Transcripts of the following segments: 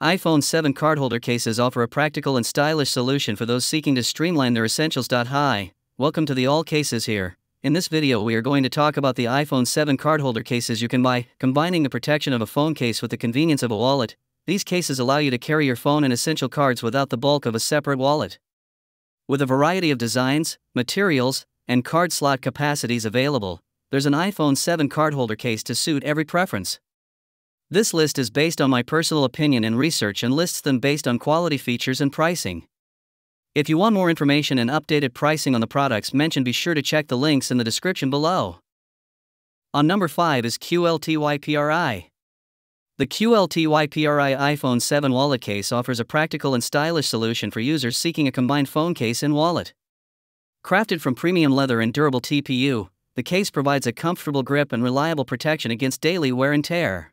iPhone 7 cardholder cases offer a practical and stylish solution for those seeking to streamline their essentials. Hi, welcome to the All Cases here. In this video, we are going to talk about the iPhone 7 cardholder cases you can buy, combining the protection of a phone case with the convenience of a wallet. These cases allow you to carry your phone and essential cards without the bulk of a separate wallet. With a variety of designs, materials, and card slot capacities available, there's an iPhone 7 cardholder case to suit every preference. This list is based on my personal opinion and research and lists them based on quality features and pricing. If you want more information and updated pricing on the products mentioned, be sure to check the links in the description below. On number 5 is QLTYPRI. The QLTYPRI iPhone 7 wallet case offers a practical and stylish solution for users seeking a combined phone case and wallet. Crafted from premium leather and durable TPU, the case provides a comfortable grip and reliable protection against daily wear and tear.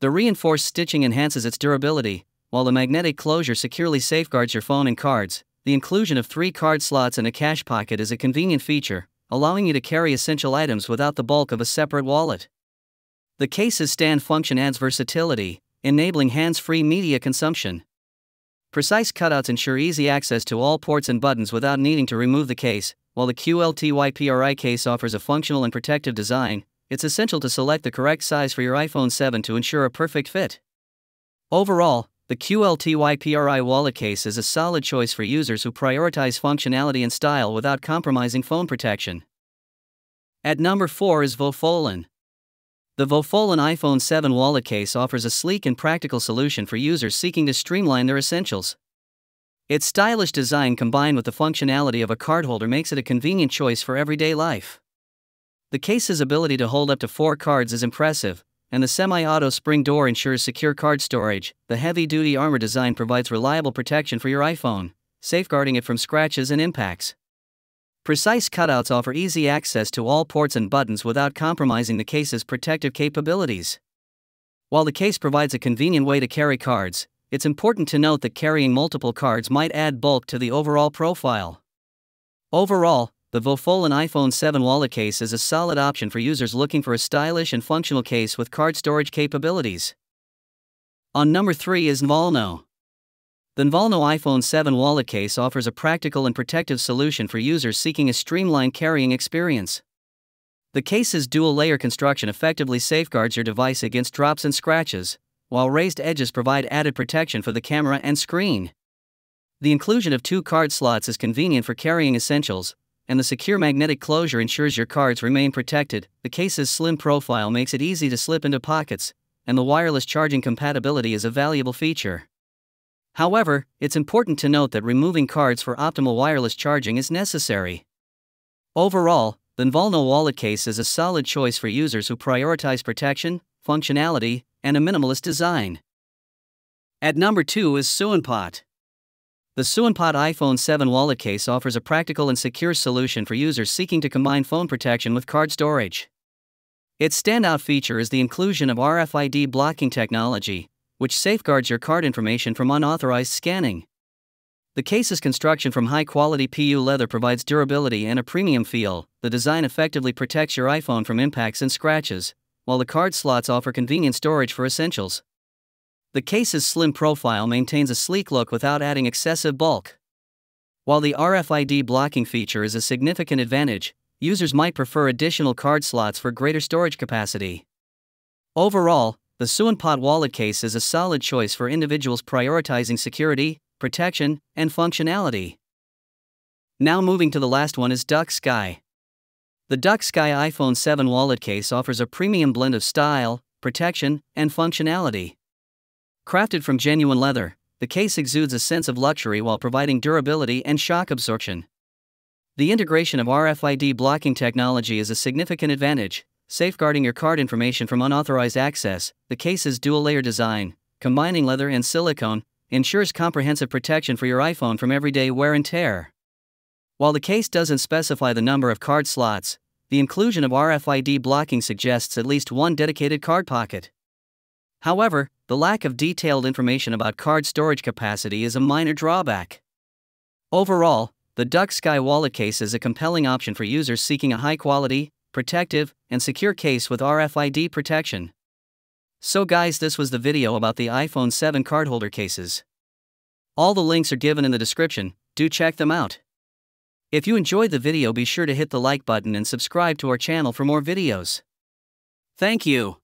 The reinforced stitching enhances its durability, while the magnetic closure securely safeguards your phone and cards. The inclusion of three card slots and a cash pocket is a convenient feature, allowing you to carry essential items without the bulk of a separate wallet. The case's stand function adds versatility, enabling hands free media consumption. Precise cutouts ensure easy access to all ports and buttons without needing to remove the case, while the QLTYPRI case offers a functional and protective design, it's essential to select the correct size for your iPhone 7 to ensure a perfect fit. Overall, the QLTYPRI wallet case is a solid choice for users who prioritize functionality and style without compromising phone protection. At number 4 is Vofolen. The Vofolen iPhone 7 wallet case offers a sleek and practical solution for users seeking to streamline their essentials. Its stylish design combined with the functionality of a cardholder makes it a convenient choice for everyday life. The case's ability to hold up to four cards is impressive, and the semi auto spring door ensures secure card storage. The heavy duty armor design provides reliable protection for your iPhone, safeguarding it from scratches and impacts. Precise cutouts offer easy access to all ports and buttons without compromising the case's protective capabilities. While the case provides a convenient way to carry cards, it's important to note that carrying multiple cards might add bulk to the overall profile. Overall, the Vofolen iPhone 7 wallet case is a solid option for users looking for a stylish and functional case with card storage capabilities. On number 3 is Nvollnoe. The Nvollnoe iPhone 7 wallet case offers a practical and protective solution for users seeking a streamlined carrying experience. The case's dual layer construction effectively safeguards your device against drops and scratches, while raised edges provide added protection for the camera and screen. The inclusion of two card slots is convenient for carrying essentials, and the secure magnetic closure ensures your cards remain protected. The case's slim profile makes it easy to slip into pockets, and the wireless charging compatibility is a valuable feature. However, it's important to note that removing cards for optimal wireless charging is necessary. Overall, the Nvollnoe wallet case is a solid choice for users who prioritize protection, functionality, and a minimalist design. At number 2 is SUANPOT. The SUANPOT iPhone 7 wallet case offers a practical and secure solution for users seeking to combine phone protection with card storage. Its standout feature is the inclusion of RFID blocking technology, which safeguards your card information from unauthorized scanning. The case's construction from high quality PU leather provides durability and a premium feel. The design effectively protects your iPhone from impacts and scratches, while the card slots offer convenient storage for essentials. The case's slim profile maintains a sleek look without adding excessive bulk. While the RFID blocking feature is a significant advantage, users might prefer additional card slots for greater storage capacity. Overall, the SUANPOT wallet case is a solid choice for individuals prioritizing security, protection, and functionality. Now moving to the last one is Duck Sky. The Duck Sky iPhone 7 wallet case offers a premium blend of style, protection, and functionality. Crafted from genuine leather, the case exudes a sense of luxury while providing durability and shock absorption. The integration of RFID blocking technology is a significant advantage, safeguarding your card information from unauthorized access. The case's dual layer design, combining leather and silicone, ensures comprehensive protection for your iPhone from everyday wear and tear. While the case doesn't specify the number of card slots, the inclusion of RFID blocking suggests at least one dedicated card pocket. However, the lack of detailed information about card storage capacity is a minor drawback. Overall, the Duck Sky wallet case is a compelling option for users seeking a high quality, protective, and secure case with RFID protection. So guys this was the video about the iPhone 7 cardholder cases. All the links are given in the description, do check them out. If you enjoyed the video be sure to hit the like button and subscribe to our channel for more videos. Thank you.